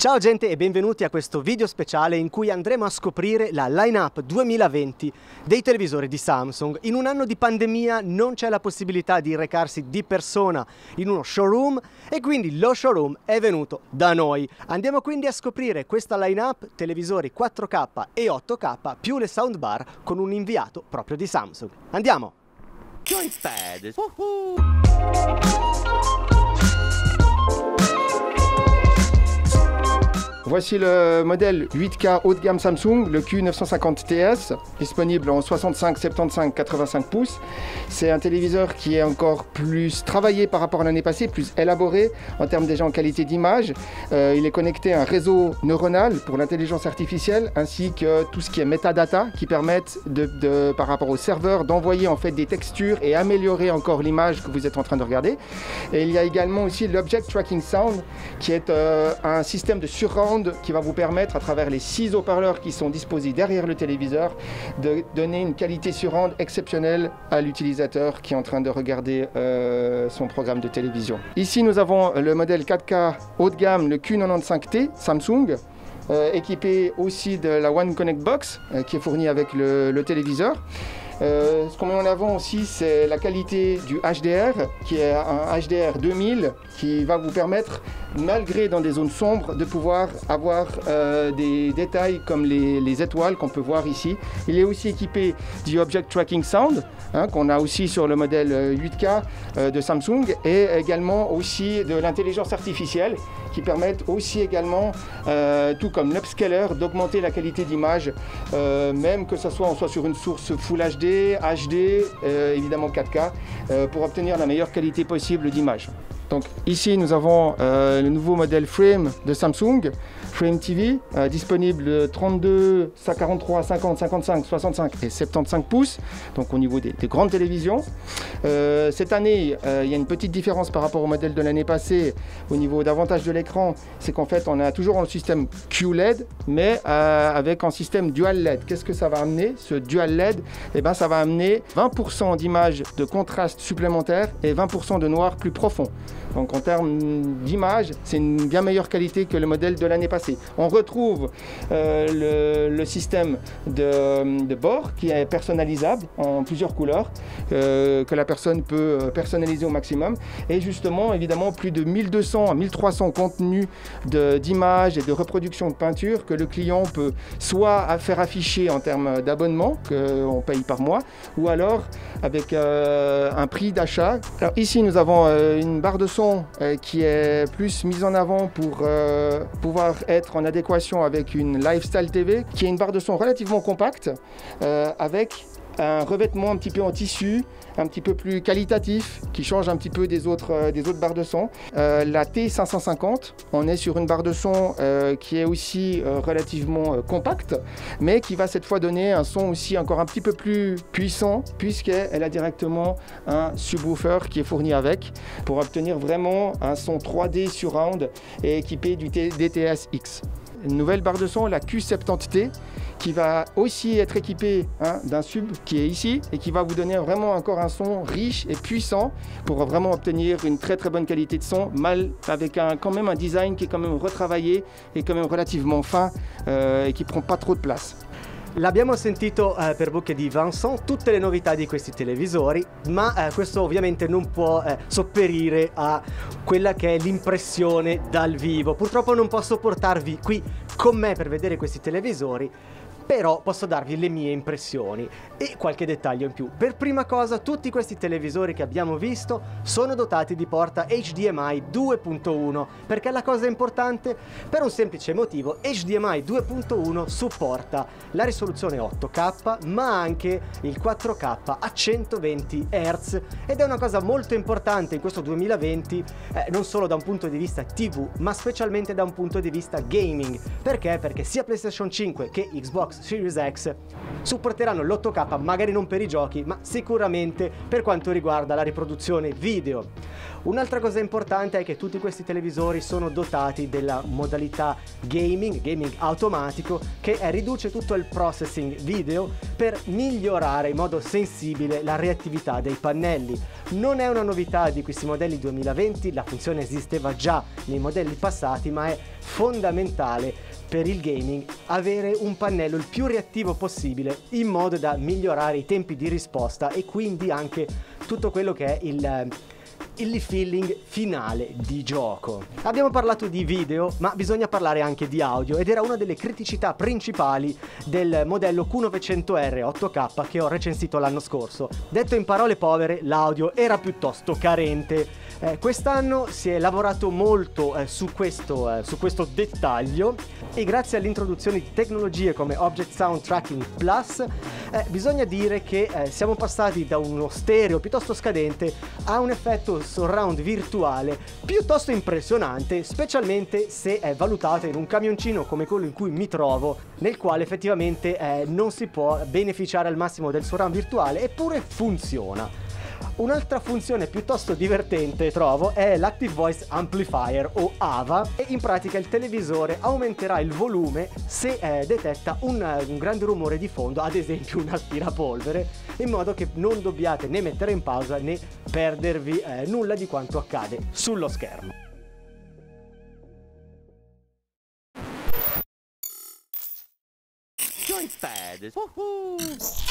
Ciao gente e benvenuti a questo video speciale in cui andremo a scoprire la line-up 2020 dei televisori di Samsung. In un anno di pandemia non c'è la possibilità di recarsi di persona in uno showroom e quindi lo showroom è venuto da noi. Andiamo quindi a scoprire questa line-up televisori 4K e 8K più le soundbar con un inviato proprio di Samsung. Andiamo! Joypad. Voici le modèle 8K haut de gamme Samsung, le Q950TS, disponible en 65, 75, 85 pouces. C'est un téléviseur qui est encore plus travaillé par rapport à l'année passée, plus élaboré en termes déjà en qualité d'image. Euh, il est connecté à un réseau neuronal pour l'intelligence artificielle, ainsi que tout ce qui est metadata, qui permettent de, par rapport au serveur d'envoyer en fait des textures et améliorer encore l'image que vous êtes en train de regarder. Et il y a également aussi l'Object Tracking Sound, qui est euh, un système de surround qui va vous permettre, à travers les six haut-parleurs qui sont disposés derrière le téléviseur, de donner une qualité surround exceptionnelle à l'utilisateur qui est en train de regarder euh, son programme de télévision. Ici, nous avons le modèle 4K haut de gamme, le Q95T Samsung. Euh, équipé aussi de la One Connect Box euh, qui est fournie avec le téléviseur. Euh, ce qu'on met en avant aussi, c'est la qualité du HDR, qui est un HDR 2000, qui va vous permettre, malgré dans des zones sombres, de pouvoir avoir euh, des détails comme les, étoiles qu'on peut voir ici. Il est aussi équipé du Object Tracking Sound, hein, qu'on a aussi sur le modèle 8K euh, de Samsung, et également aussi de l'intelligence artificielle, qui permettent aussi également, tout comme l'upscaler, d'augmenter la qualité d'image, même que ce soit, on soit sur une source Full HD, HD, euh, évidemment 4K, euh, pour obtenir la meilleure qualité possible d'image. Donc ici nous avons euh, le nouveau modèle Frame de Samsung, Frame TV, disponible 32, 43, 50, 55, 65 et 75 pouces, donc au niveau des, grandes télévisions. cette année, il y a une petite différence par rapport au modèle de l'année passée au niveau d'avantage de c'est qu'en fait on a toujours le système QLED, mais avec un système Dual LED. Qu'est-ce que ça va amener Ce Dual LED, eh ben, ça va amener 20% d'image de contraste supplémentaire et 20% de noir plus profond. Donc en termes d'image, c'est une bien meilleure qualité que le modèle de l'année passée. On retrouve euh, le, système de, bord qui est personnalisable en plusieurs couleurs, euh, que la personne peut euh, personnaliser au maximum. Et justement, évidemment, plus de 1200 à 1300 contenus d'images et de reproduction de peinture que le client peut soit faire afficher en termes d'abonnement, qu'on paye par mois, ou alors avec un prix d'achat. Alors ici, nous avons une barre de son euh, qui est plus mise en avant pour euh, pouvoir être en adéquation avec une Lifestyle TV, qui est une barre de son relativement compacte, euh, avec un revêtement un petit peu en tissu, un petit peu plus qualitatif, qui change un petit peu des autres, euh, barres de son. Euh, la T550, on est sur une barre de son euh, qui est aussi relativement compacte, mais qui va cette fois donner un son aussi encore un petit peu plus puissant, puisqu'elle a directement un subwoofer qui est fourni avec, pour obtenir vraiment un son 3D surround et équipé du DTS-X. Une nouvelle barre de son, la Q70T, qui va aussi être équipé hein, d'un sub qui est ici et qui va vous donner vraiment encore un son riche et puissant pour vraiment obtenir une très très bonne qualité de son, mal avec un, quand même un design qui est quand même retravaillé et quand même relativement fin euh, et qui prend pas trop de place. L'abbiamo sentito eh, per bocche di Vincent tutte le novità di questi televisori, ma eh, questo ovviamente non può eh, sopperire a quella che è l'impressione dal vivo. Purtroppo non posso portarvi qui con me per vedere questi televisori, però posso darvi le mie impressioni e qualche dettaglio in più. Per prima cosa, tutti questi televisori che abbiamo visto sono dotati di porta HDMI 2.1, perché la cosa importante, per un semplice motivo, HDMI 2.1 supporta la risoluzione 8K, ma anche il 4K a 120 Hz ed è una cosa molto importante in questo 2020, eh, non solo da un punto di vista TV, ma specialmente da un punto di vista gaming. Perché? Perché sia PlayStation 5 che Xbox Series X supporteranno l'8K, magari non per i giochi, ma sicuramente per quanto riguarda la riproduzione video. Un'altra cosa importante è che tutti questi televisori sono dotati della modalità gaming, gaming automatico, che riduce tutto il processing video per migliorare in modo sensibile la reattività dei pannelli. Non è una novità di questi modelli 2020, la funzione esisteva già nei modelli passati, ma è fondamentale per il gaming avere un pannello il più reattivo possibile in modo da migliorare i tempi di risposta e quindi anche tutto quello che è il il feeling finale di gioco. Abbiamo parlato di video, ma bisogna parlare anche di audio ed era una delle criticità principali del modello Q900R 8K che ho recensito l'anno scorso. Detto in parole povere, l'audio era piuttosto carente. Eh, quest'anno si è lavorato molto eh, su, questo, eh, su questo dettaglio e grazie all'introduzione di tecnologie come Object Sound Tracking Plus eh, bisogna dire che eh, siamo passati da uno stereo piuttosto scadente a un effetto surround virtuale piuttosto impressionante, specialmente se è valutato in un camioncino come quello in cui mi trovo, nel quale effettivamente eh, non si può beneficiare al massimo del surround virtuale, eppure funziona. Un'altra funzione piuttosto divertente trovo è l'Active Voice Amplifier o AVA e in pratica il televisore aumenterà il volume se eh, detetta un, un, grande rumore di fondo, ad esempio un aspirapolvere, in modo che non dobbiate né mettere in pausa né perdervi eh, nulla di quanto accade sullo schermo. Joypad. Woohoo!